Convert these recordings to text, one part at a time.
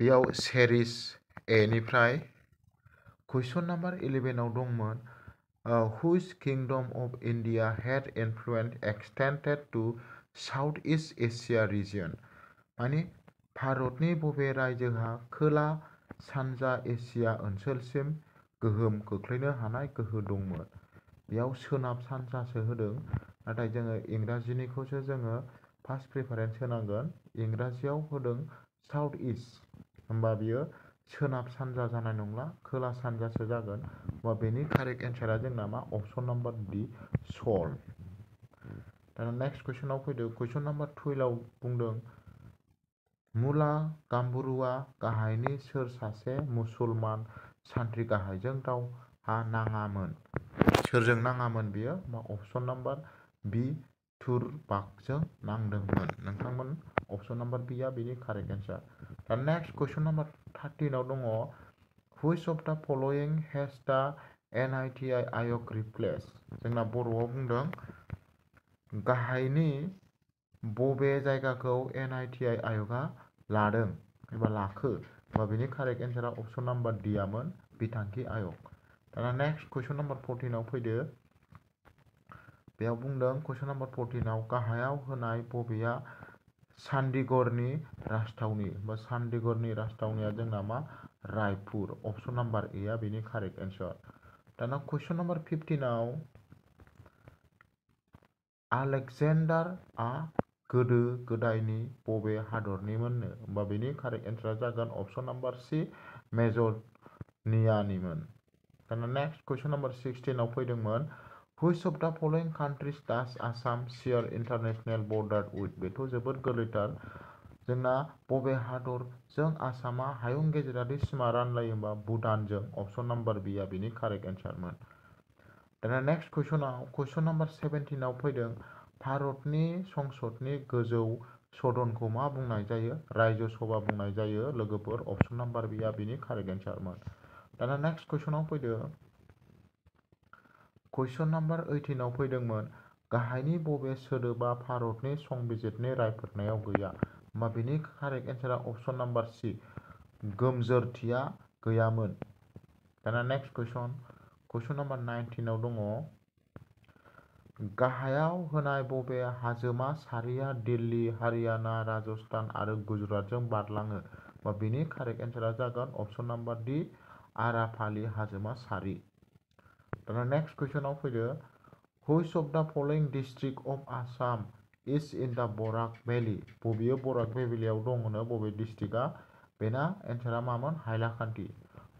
बेयाव सेरिस एनिफ्राय question number इलेभेनाव दंमोन which kingdom of India had influence extended to south east Asia region. माने भारतनि बबे रायजोहा खोला सानजा एसिया ओनसोलसिम गोहोम खोख्लैनो हानाय गोहो दंमोन। बेयाव सोनाब सानजासो होदों, नाथाय जोङो इंराजिनिखौसो जोङो फार्स्ट प्रिफारेन्स होनांगोन। इंराजियाव होदों साउथ इस्ट होमबा बियो सोनाब सानजा जानाय नंला, खोला सानजासो जागोन। होमबा बेनि कारेक्ट एन्सारा जोंना मा? अपसन नाम्बार डि सल दाना नेक्स्ट कुइसनाव फैदो। कुइसन नाम्बार टुवेल्भआव बुंदों, मुला गाम्बुरुआ गाहायनि सोर सासे मुसलमान सान्थ्रि गाहायजों दावहा नाङामोन? सोरजों नाङामोन बियो? मा? अपसन नाम्बार बि थुरबाकजों नांदोंमोन। नोंथांमोन, अपसन नाम्बार बिया बेनि correct answer. The next question number थार्टिनाव दङ which of the following has the N I T I Aayog replace जोंना बर'आव बुंदों, गाहायनि बबे जायगाखौ एन आइ टि आइ आयगा लादों एबा लाखो? होमबा बेनि कारेक्ट एन्सारा अपसन नाम्बार डिआमोन बिथांखि आयग दाना नेक्स्ट कुइसन नाम्बार फर्टिनाव फैदो। बेयाव बुंदों कुइसन नाम्बार फर्टिनाव गाहायाव होनाय बबेया चन्डीगढ़नि राजथावनि बा चन्डीगढ़नि राजथावनिया जोंना मा? रायपुर। अपसन नाम्बार एआ बेनि कारेक्ट एन्सार दाना कुइसन नाम्बार फिफ्टिनाव आलेकजेन्डारआ गोदो गोदायनि बबे हादरनिमोननो होमबा बेनि कारेक्ट एन्सारा जागोन अपसन नाम्बार सि मेजरनियानिमोन दाना नेक्स्ट कुइसन नाम्बार सिक्सटिनाव फैदोंमोन। Which of the following countries does Assam share international border with both' जोबोद गोरलैथार जोंना बबे हादरजों आसामा हायुं गेजेरारि सिमा रानलायो होमबा भुटानजों अपसन नाम्बार बिया बेनि कारेक्ट एन्सारमोन दाना नेक्स्ट कुइसनाव कुइसन नाम्बार सेभेन्टिनाव फैदों। भारतनि संसदनि गोजौ सदनखौ मा बुंनाय जायो? रायजो सभा बुंनाय जायो। लोगोफोर। अपसन नाम्बार बिया बेनि कारेक्ट एन्सारमोन दाना नेक्स्ट कुइसनाव फैदो। कुइसन नाम्बार ओइटिनाव फैदोंमोन। गाहायनि बबे सोदोबा भारतनि संबिजिरनि रायफोरनायाव गैया। होमबा बेनि कारेक्ट एन्सारा अपसन नाम्बार सि। गोमजोरथिया गैयामोन। Next question. कुइसन नाम्बार नाइनटिनाव दङ। गाहायाव होनाय बबे हाजोमा सारिया दिल्ली, हारियाना, राजस्थान आरो गुजरातजों बारलाङो? बा बेनि कारेक्ट एन्सारा जागोन अपसन नाम्बार डि आराफालि हाजोमा सारि। दाना नेक्स्ट कुइसनाव फैदो which of the following district of Assam is in the Barak valley बबेयो Barack भेलियाव दङनो बबे डिस्ट्रिक्टआ बेना एन्सारा मामोन? हाइलाकान्ति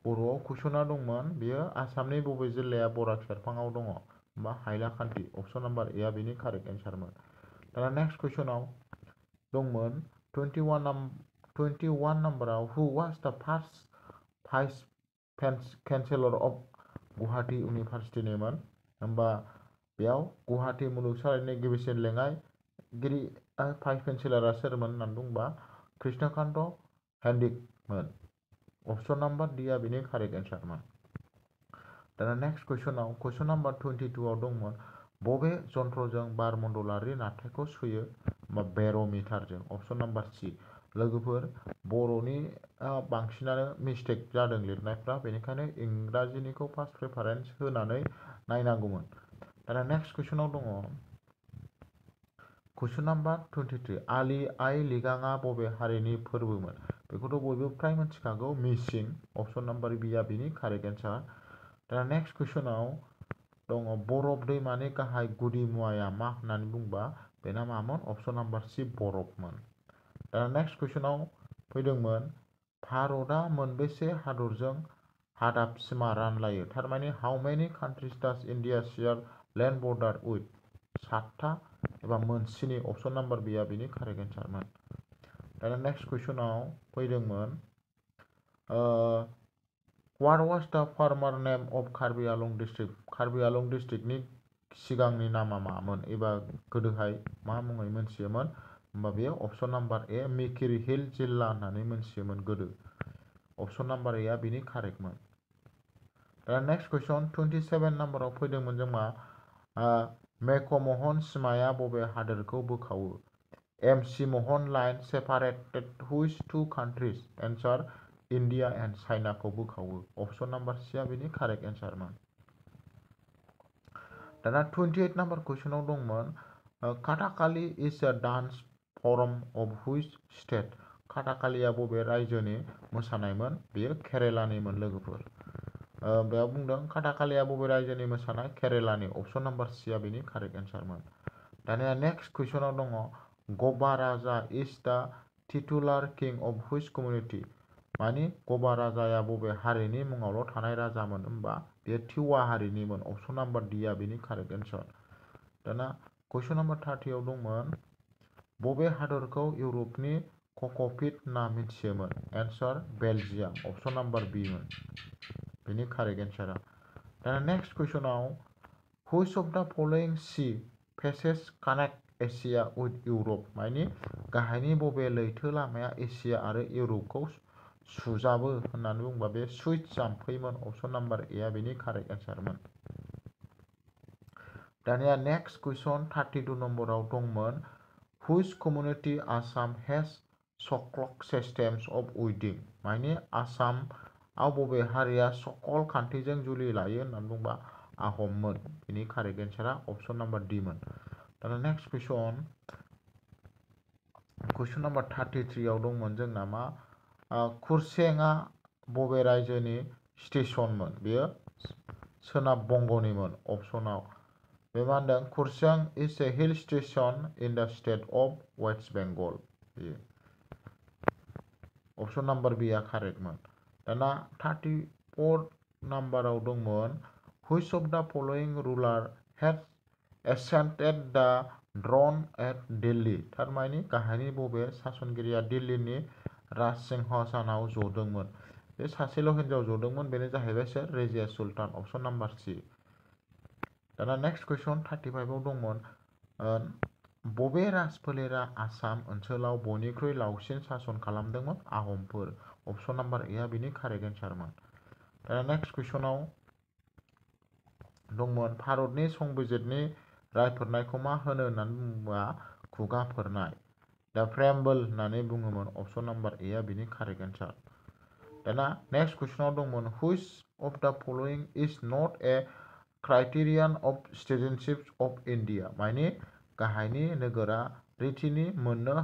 बर'आव कुइसना दंमोन, बेयो आसामनि बबे जिल्लाया बराक सेरफाङाव दङ? होमबा हाइलाकान्ति अपसन नाम्बार एआ बेनि कारेक्ट एन्सारमोन दाना नेक्स्ट कुइसनाव दंमोन टुवेन्टि वान टुवेन्टि वान नाम्बाराव who was the first vice chancellor of Guwahati इउनिभार्सिटिनिमोन होमबा बेयाव गुवाहाटी मुलुगसोलोंसालिनि गिबिसिन लेङाइगिरि भाइस चेन्सेलरा सोरमोन होननानै बुंबा कृष्णकान्त हेन्डिकमोन। अपसन नाम्बार डिआ बेनि कारेक्ट एन्सारमोन। दाना नेक्स्ट कुइसनाव, कुइसन नाम्बार टुवेन्टि टुआव दंमोन, बबे जन्थ्रजों बारमण्डलारि नारथायखौ सुयो होमबा बेर'मिटारजों? अपसन नाम्बार सि। लोगोफोर बर'नि बांसिनानो मिस्टेक जादों लिरनायफ्रा। बेनिखायनो इंराजिनिखौ फार्स्ट प्रिफारेन्स होनानै नायनांगौमोन। दाना नेक्स्ट कुइसनाव दङ। कुइसन नाम्बार टुवेन्टिथ्रि आलि आइ लिगाङा बबे हारिनि फोरबोमोन? बेखौथ' बयबो फ्राय मिथिखागौ। मिसिं, अपसन नाम्बार बिया बिनि कारेक्ट एन्सार। दाना नेक्स्ट कुइसनाव दङ। बरफ दैमानि गाहाय गुदि मुवाया मा होननानै बुंबा? बेना मामोन अपसन नाम्बार सि बरफमोन। दा नेक्स्ट कुइसनाव फैदोंमोन, भारतआ मोनबेसे हादरजों हादाब सिमा रानलायो थारमाने how many countries does India share land border with सातथा एबा मोनस्नि अपसन नाम्बार बिया बिनि कारेक्ट एन्सारमोन दाना नेक्स्ट कुइसनाव फैदोंमोन what was the former name of Karbi आलं डिस्ट्रिक्ट कार्बि आलं डिस्ट्रिक्टनि सिगांनि नामा मामोन? एबा गोदोहाय मा मुङै मोनथियोमोन? होमबा बेयो option number A Mikir hill जिल्ला होननानै मोनथियोमोन गोदो। अपसन नाम्बार एआ बेनि कारेक्टमोन। दा नेक्स्ट कुइसन टुवेन्टि सेभेन नाम्बाराव फैदोंमोन जोंहा मेकमोहन सिमाया बबे हादोरखौ बोखावो? McMahon line separated which two countries answer India and चाइनाखौ बोखावो। अपसन नाम्बार सिया बेनि कारेक्ट एन्सारमोन दाना टुवेन्टि ओइट नाम्बार कुइसनाव दंमोन Kathakali is a dance form of which state. काटाकालिया बबे रायजोनि मोसानायमोन, बेयो केरेलानिमोन, लोगोफोर। बेयाव बुंदों काटाकालिया बबे रायजोनि मोसानाय केरेलानि अपसन नाम्बार सिया बेनि कारेक्ट एन्सारमोन। दानिया नेक्स्ट कुइसनाव दङ, गबा राजा इज़ दा टिटुलार किं अफ हुइच कमिउनिटि मानि गबा राजाया बबे हारिनि मुङावल' थानाय राजामोन होमबा बेयो टिवा हारिनिमोन, अपसन नाम्बार डिया बेनि कारेक्ट एन्सार। दाना कुइसन नाम्बार थार्टियाव दंमोन बबे हादरखौ इउरपनि ककपिट होनना मिथियोमोन। एन्सार बेलजियाम अपसन नाम्बार बिमोन। बेनि कारेक्ट एन्सारा। दाना next कुइसनाव which of the following sea faces connect Asia with Europe. मानि गाहायनि बबे लैथो लामाया एसिया आरो इउरपखौ सुजाबो होननानै बुंबा बे सुइट जाम्फैमोन। अपसन नाम्बार एआ बेनि कारेक्ट एन्सारमोन। दानिया नेक्स्ट कुइसन थार्टि टु नम्बराव दंमोन। हुइच कमिउनिटि आसाम हेज सक्लक सिस्टेम्स अफ वेडिं मानि आसाम आव बबे हारिया सकल खान्थिजों जुलि लायो होननानै बुंबा आहममोन बेनि कारेक्ट एन्सारा अपसन नाम्बार डिमोन दाना next question question number thirty थ्रियाव दंमोन जोंना मा खुरसेंआ बबे रायजोनि स्टेसनमोन बेयो सोनाब बंगनिमोन अपसनाव बे मा होनदों Kurseong is a hill station in the state of West Bengal बेयो अपसन नाम्बार बिया कारेक्टमोन दाना थार्टि फर नाम्बाराव दंमोन which of the following ruler had ascended the throne at Delhi थारमानि गाहायनि बबे सासनगिरिया दिल्लीनि राजसिंहासनाव जदोंमोन बे सासेल' हिन्जाव जदोंमोन बेनो जाहैबाय सोर रेजिया सुल्तान अपसन नाम्बार सि दाना नेक्स्ट कुइसन थार्टि फाइभआव दंमोन। बबे राजफोलेरा आसाम ओनसोलाव बयनिख्रुइ लावसिन सासन खालामदोंमोन? आहमफोर। अपसन नाम्बार एआ बेनि कारेक्ट एन्सारमोन दा नेक्स्ट कुइसनाव दंमोन, भारतनि संबिजितनि रायफोरनायखौ मा होनो होननानै बुङोबा खुगाफोरनाय दा प्रेम्बल होननानै बुङोमोन। अपसन नाम्बार एआ कारेक्ट एन्सार दाना नेक्स्ट कुइसनाव दंमोन which of the following is not a criterion of citizenship of India माने गाहायनि नोगोरा रिथिनि मोननो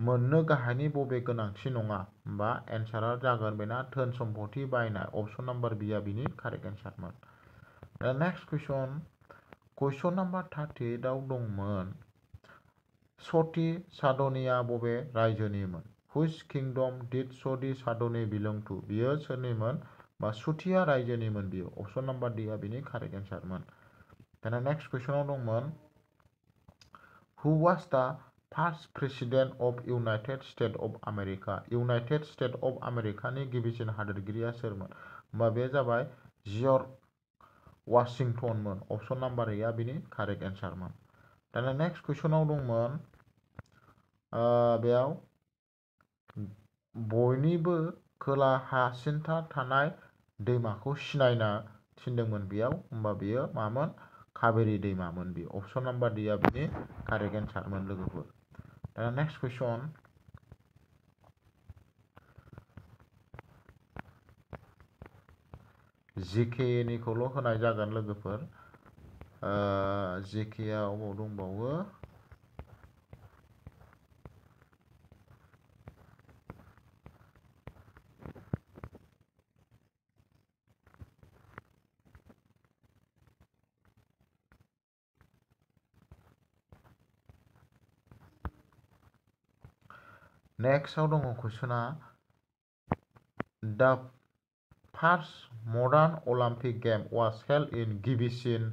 मोननो गाहायनि बबे गोनांथि नङा? होमबा एन्सारा जागोन बेना धोन सम्पति बायनाय। अपसन नाम्बार बिया बिनि correct एन्सारमोन। Next question. Question number thirty ओइटआव दंमोन। सति बबे रायजोनिमोन? हुइच किंडम डिड सति साधनि बिलं टु बियो सोरनिमोन? बा सुथिया रायजोनिमोन बियो। अपसन नाम्बार कारेक्ट एन्सारमोन नेक्स्ट कुइसनाव दंमोन who was the first president of United State of America United State of आमेरिकानि गिबिसिन हादोरगिरिया सोरमोन? होमबा बे जाबाय जियर्ज वाशिंटनमोन। अपसन नाम्बार एआ कारेक्ट एन्सारमोन नेक्स्ट कुइसनाव दंमोन बेयाव बयनिबो खोलाहासिनथा दैमाखौ सिनायना थिनदोंमोन बेयाव होमबा बेयो मामोन? काबेरि दैमामोन बेयो अपसन नाम्बार डिआ बिनि कारेक्ट एन्सारमोन लोगोफोर। Uh, next question. जिकेनिखौल' होनाय जागोन लोगोफोर। जिकेआ अबाव दंबावो नेक्स्टआव दङ कुइसना, the first modern Olympic game was held in गिबिसिन।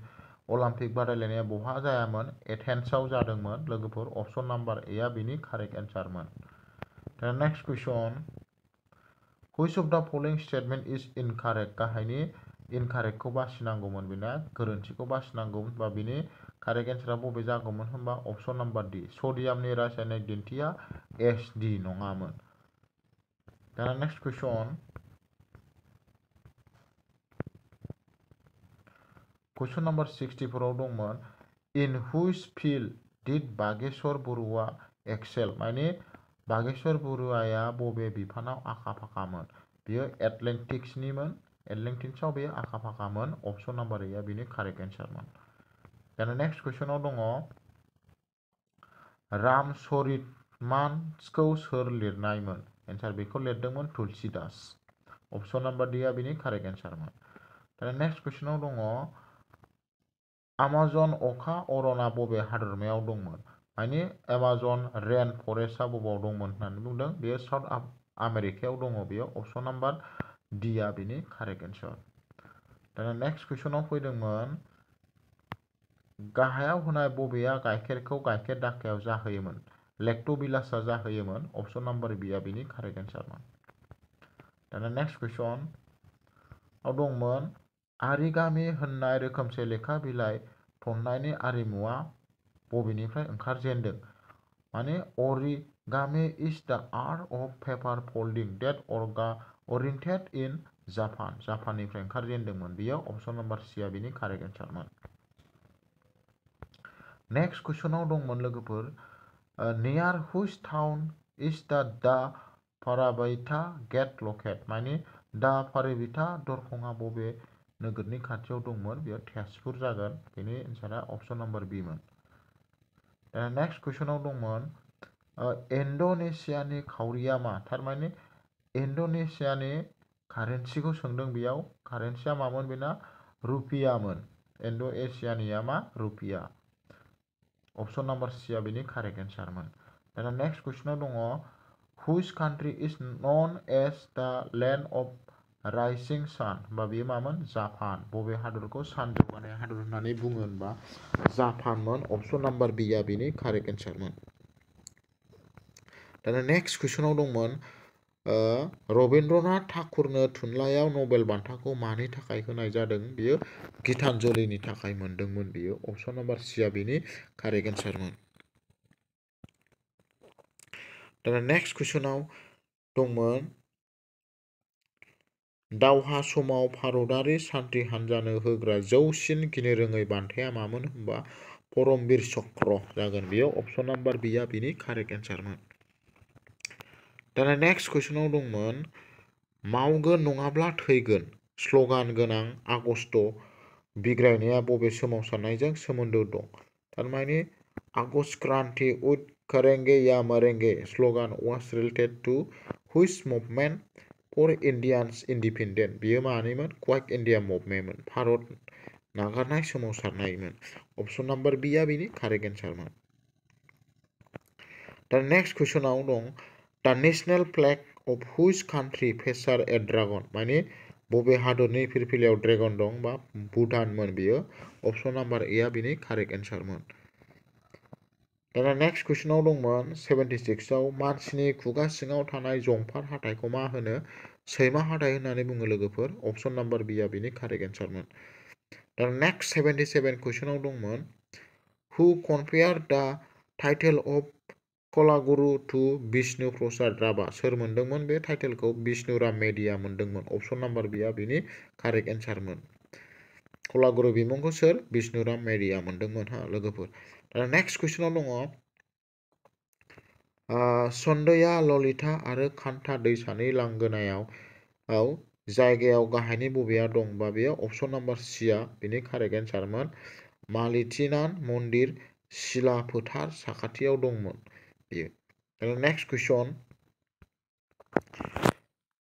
अलिम्पिक बादायलायनाया बहा जायामोन? एथेन्सआव जादोंमोन। लोगोफोर, अपसन नाम्बार एआ बिनि correct एन्सारमोन। Next question which of the following statement is incorrect. गाहायनि इनकारेक्टखौ बासिनांगौमोन बेना, गोरोन्थिखौ बासिनांगौमोन बा बिनि कारेक्ट एन्सारा बबे जागौमोन होनबा अपसन नाम्बार डि सडियामनि रासायनिक दिन्थिया एस डि नङामोन दाना नेक्स्ट कुइसन नाम्बार सिक्सटिफोराव दंमोन in which field did Bageshwar Barua excel माने बागेश्वर बरुआया बबे बिफानाव आखा फाखामोन बियो एथलेटिक्सनिमोन एथलेटिक्सआव बेयो अपसन नाम्बार बिनि कारेक्ट एन्सारमोन दा next questionआव दङ राम सरितमानखौ सोर लिरनायमोन एन्सार बेखौ लिरदोंमोन तुलसिदास अपसन नाम्बार डिआ बेनि कारेक्ट एन्सारमोन दाना नेक्स्ट कुइसनाव दङ आमाजन अखा अरना बबे हादरमायाव दंमोन माने एमाजन रेन फरेस्टआ बबाव दंमोन होननानै बुंदों बेयो साउथ आमेरिकायाव दङ बेयो अपसन नाम्बार डिआ बेनि कारेक्ट एन्सार दाना नेक्स्ट कुइसनाव फैदोंमोन गाहायाव होनाय बबेया गाइखेरखौ गाइखेर दाखायाव जाहोयोमोन? लेक्ट'बिलासआ जाहोयोमोन। अपसन नाम्बार बिआ बिनि कारेक्ट एन्सारमोन दाना नेक्स्ट कुइसन। दंमोन, आरिगामि होननाय रोखोमसे लेखा बिलाइ थननायनि आरिमुआ बबेनिफ्राय ओंखारजेन्दों? माने origami is the art of paper folding that oriented in Japan. जापाननिफ्राय ओंखारजेन्दोंमोन। बेयो अपसन नाम्बार सिआ बिनि कारेक्ट एन्सारमोन नेक्स्ट कुइसनाव दंमोन लोगोफोर। नियार हुइस टाउन इज़ द दा पाराबाइथा गेट लकेट माने दा पाराबिथा दरखङा बबे नोगोरनि खाथियाव दंमोन बेयाव तेजपुर जागोन, बेनि एन्सारा अपसन नाम्बार बिमोन दा नेक्स्ट कुइसनाव दंमोन इन्ड'नेसियानि खावरिया मा? थारमाने इन्ड'नेसियानि कारेन्सिखौ सोंदों बेयाव। कारेन्सिया मामोन बेना? रुपियामोन। इन्ड' एसियानिया मा? रुपिया। अपसन नाम्बार सिया बेनि कारेक्ट एन्सारमोन नेक्स्ट कुइसनाव दङ which country is known as the land of rising sun बा बेयो मामोन जापान बबे हादरखौ सान जौगानाय हादर होननानै बुङो होनबा जापानमोन अपसन नाम्बार बिया बेनि कारेक्ट एन्सारमोन नेक्स्ट कुइसनाव दंमोन रबीन्द्रनाथ ठाकुरनो थुनलाइयाव नबेल बान्थाखौ मानि थाखाय होनाय जादों? बियो गितानजलिनि थाखाय मोनदोंमोन। बियो अपसन नाम्बार सिया बेनि कारेक्ट एन्सारमोन नेक्स्ट कुइसनाव दंमोन, दावहा समाव भारतारि सान्थ्रि हान्जानो होग्रा जौसिन गिनो रोङै बान्थाया मामोन होनबा परमबीर चक्र जागोन। बेयो अपसन नाम्बार बिया बिनि कारेक्ट एन्सारमोन दाना नेक्स्ट कुइसनाव दंमोन मावगोन नङाब्ला थैगोन स्ल'गान गोनां आगस्ट बिग्रायनाया बबे सोमावसारनायजों सोमोन्दो दं थारमाने आगस्ट क्रान्ति उइथ करेंगे या मरेंगे slogan was related to which movement for Indians independent बियो मानिमोन क्वाइक इन्डिया मुभमेन्टमोन भारत नागारनाय सोमावसारनायमोन अपसन नाम्बार बिया बिनि कारेक्ट एन्सारमोन दा नेक्स्ट कुइसनाव दं the national flag of which country features a dragon माने बबे हादरनि फिरफिलायाव ड्रेगन दं बा भुटानमोन बियो अपसन नाम्बार एआ बिनि कारेक्ट एन्सारमोन दाना नेक्स्ट कुइसनाव दंमोन सेभेन्टि सिक्सआव मानसिनि खुगा सिङाव थानाय जंफार हाथाइखौ मा होनो सैमा हाथाइ होननानै बुङो लोगोफोर अपसन नाम्बार बिया बिनि कारेक्ट एन्सारमोन दा नेक्स्ट सेभेन्टि सेभेन कुइसनाव दंमोन who conferred the title of Kalaguru to Bishnu Prasad Rabha सोर मोनदोंमोन। बे टाइटेलखौ बिष्णुराम मेडिया मोनदोंमोन। अपसन नाम्बार बिया बिनि कारेक्ट एन्सारमोन। कलागुरु बिमुंखौ सोर? बिष्णुराम मेडिया मोनदोंमोन हा, लोगोफोर। दा नेक्स्ट कुइसनाव दङ सन्दया, ललिता आरो कान्ता दैसानि लांगोनायाव जायगायाव गाहायनि बबेया दं बा बेयो अपसन नाम्बार सिया बेनि कारेक्ट एन्सारमोन। मालिथिनान मंदिर सिला फोथार साखाथियाव दंमोन। बेयो next question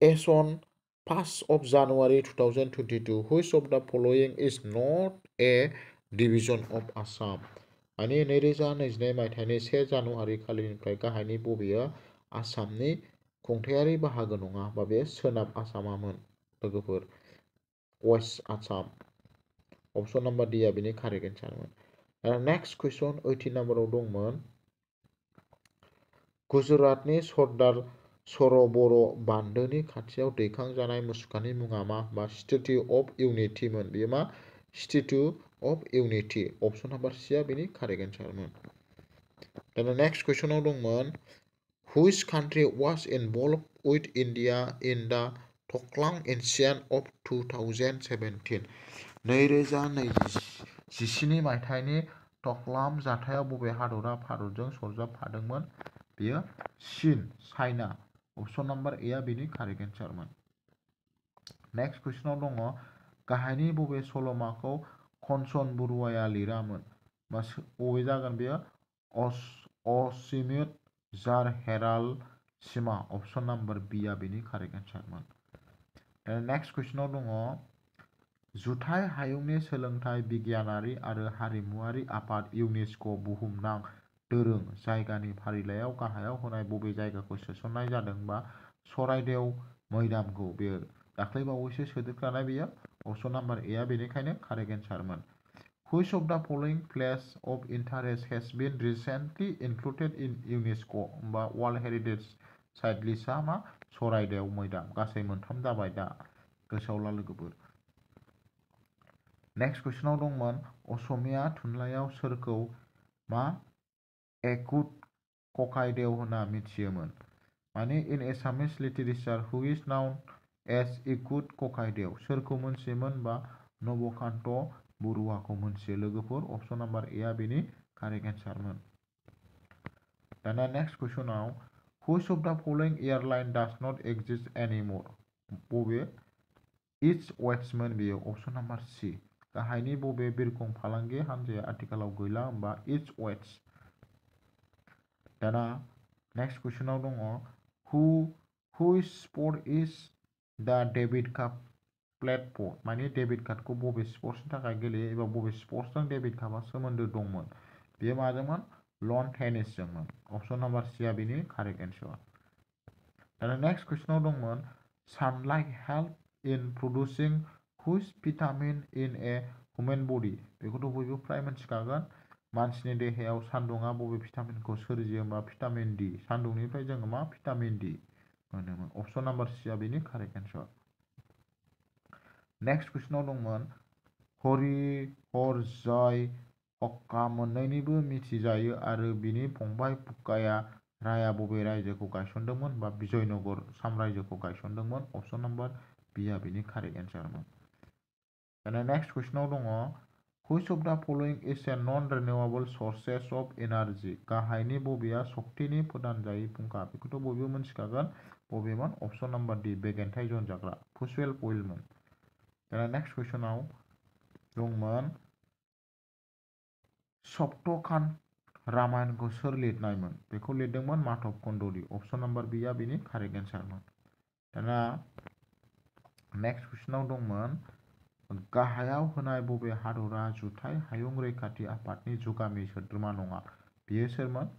as on first of January two thousand twenty two which of the following is not a division of Assam माने नैरोजा नैजिनै मायथाइनि से जानुवारि खालिनिफ्राय गाहायनि बबेया आसामनि खुंथायारि बाहागो नङा बा बे सोनाब आसामामोन लोगोफोर वेस्ट आसाम अपसन नाम्बार डिआ बेनि कारेक्ट एन्सारमोन नेक्स्ट कुइसन ओइटिन नाम्बाराव दंमोन गुजरातनि सरदार सरोबर बान्दोनि खाथियाव दैखांजानाय मुसुखानि मुङा मा? बा स्टेटिउ अफ इउनिटिमोन बेयो मा? स्टेटिउ of unity option number C बेनि correct answerमोन दाना next questionआव दंमोन, which country was involved with India in the Toklang incident of 2017 नैरोजा नैजिस्नि मायथाइनि डकलाम जाथायाव बबे हादरा भारतजों सरजाबफादोंमोन? बेयो चीन चाइना अपसन नाम्बार ए आ बेनि कारेक्ट एन्सारमोन नेक्स्ट कुइसनाव दङ गाहायनि बबे सल'माखौ कनसन बरुवाया लिरामोन बा बबे जागोन बेयो असिमित जार हेराल सिमा अपसन नाम्बार बि आ बेनि नेक्स्ट कुइसनाव दङ जुथाइ हायुंनि सोलोंथाइ बिगियानारि आरो हारिमुआरि आफाद इउनेस्क' बुहुमनां दोरों जायगानि फारिलाइयाव गाहायाव होनाय बबे जायगाखौ सोसननाय जादों बा सरायदेव मैदामखौ? बेयो दाख्लैबावैसो सोदेरखानाय बेयो। अपसन नाम्बार ए आ बेनिखायनो correct एन्सारमोन। Which of the following place of interest has been recently included in UNESCO' बा वर्ल्ड हेरिटेज साइट लिस्टआ मा? सरायदेव मैदाम। गासै मोनथाम जाबाय दा। गोसोआव ला नेक्स्ट कुइसनाव दंमोन। असमिया थुनलाइयाव सोरखौ मा एकुट ककाइदेव होनना मिथियोमोन। माने in Assamese literature who known as इकुट ककाइदेव सोरखौ मोनथियोमोन बा नबकान्त बरुवाखौ मोनथियो। लोगोफोर अपसन नाम्बार ए आ बेनि कारेक्ट एन्सारमोन दाना next कुइसनाव which of the following airline does not exist anymore बबे? इट्स वेट्समोन बेयो अपसन नाम्बार सि गाहायनि बबे बिरखं फालांगि हान्जाया आथिखालाव गैला होमबा इट्स वेट्स दाना नेक्स्ट कुइसनाव दङ who which sport is the debit Cup platform माने डेबिट कार्डखौ बबे स्पर्ट्सनि थाखाय गेलेयो एबा बबे स्पर्ट्सजों डेबिट कापआ सोमोन्दो दंमोन? बेयो माजोंमोन? लन टेनिसजोंमोन अपसन नाम्बार सिआ बेनि कारेक्ट एन्सार दाना नेक्स्ट कुइसनाव दंमोन sunlight help in producing which vitamin in a human body बेखौथ' बयबो फ्राय मिथिखागोन। मानसिनि देहायाव सान्दुङा बबे भिटामिनखौ सोरजियो होमबा भिटामिन डि सान्दुंनिफ्राय जोङो मा भिटामिन डि मोनोमोन अपसन नाम्बार सिआ बेनि कारेक्ट एन्सार नेक्स्ट कुइसनाव दंमोन हरि हर जय हक्का मोननैनिबो मिथिजायो आरो बिनि फंबाय बुक्काया राया बबे रायजोखौ गायसनदोंमोन बा बिजयनगर साम्रायजोखौ गायसनदोंमोन अपसन नाम्बार बिआ बेनि कारेक्ट एन्सारमोन दाना नेक्स्ट कुइसनाव दङ of the following is a non renewable sources of energy गाहायनि बबेया सक्तिनि फोदानजायै फुंखा बेखौथ' बयबो मिथिखागोन बबेमोन अपसन नाम्बार डि बेगेन्थाइ जनजाग्रा फुसुवेल अइलमोन दाना नेक्स्ट कुइसनाव दंमोन सप्तकान्त रामायणखौ सोर लिरनायमोन बेखौ लिरदोंमोन माधव कन्दरि अपसन नाम्बार बिआ बेनि कारेक्ट एन्सारमोन दाना नेक्स्ट कुइसनाव दंमोन गाहायाव होनाय बबे हादरा जुथाइ हायुं रैखाथि आफादनि जुगामि सोद्रोमा नङा? बेयो सोरमोन?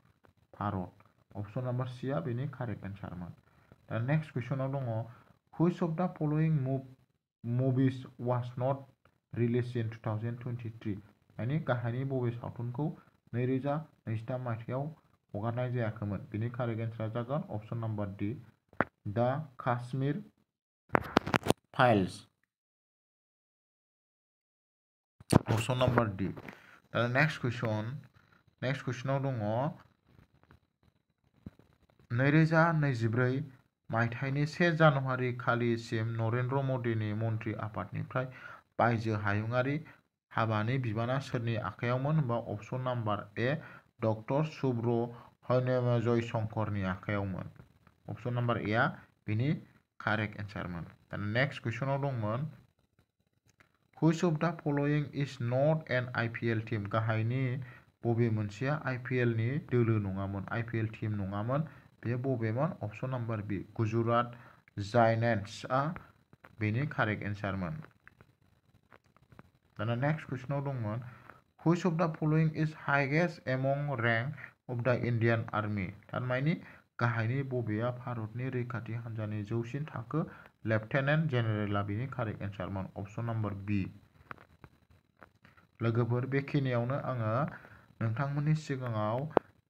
भारत। अपसन नाम्बार सिआ बेनि कारेक्ट एन्सारमोन। दा नेक्स्ट कुइसनाव दङ which of the following movies was not release in two thousand twenty three. माने गाहायनि बबे सावथुनखौ नैरोजा नैजिथाम मायथाइयाव हगारनाय जायाखैमोन? बेनि कारेक्ट एन्सारा जागोन option number D, the Kashmir files. Option number D. The next question next कुइसनाव दङ नैरोजा नैजिब्रै मायथाइनि से जानुवारि खालिसिम नरेन्द्र मदिनि मन्त्रि आफादनिफ्राय बायजो हायुङारि हाबानि बिबाना सोरनि आखायावमोन होनबा option number A doctor Subrahmanyam जयशंकरनि आखायावमोन अपसन नाम्बार ए आ बेनि कारेक्ट एन्सारमोन दा नेक्स्ट कुइसनाव दंमोन which of the following is not an IPL team गाहायनि बबे मोनसेया आइपिएलनि दोलो नङामोन आइपिएल टीम नङामोन बे बबेमोन अपसन नाम्बार बि गुजरात जायनेन्ट्सआ बेनि कारेक्ट एन्सारमोन दाना नेक्स्ट कुइसनाव दंमोन which of the following is highest among rank of the Indian army थारमानि गाहायनि बबेया भारतनि रैखाथि हान्जानि जौसिन थाखो लेफ्टेनेन्ट जेनेरेला बेनि कारेक्ट एन्सारमोन अपसन नाम्बार बि लोगोफोर, बेखिनियावनो आङो नोंथांमोननि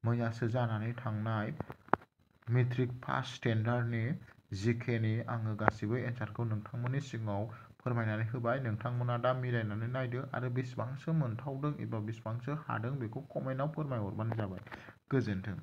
मैयासो जानानै मेट्रिक पास स्टेन्डार्डनि जिकेनि आङो गासिबो एन्सारखौ नोंथांमोननि सिगाङाव फोरमायनानै होबाय। नोंथांमोना दा मिलायनानै नायदो आरो बेसेबांसो मोनथावदों एबा बेसेबांसो हादों बेखौ कमेन्टआव फोरमायहरबानो जाबाय। गोजोन्थों।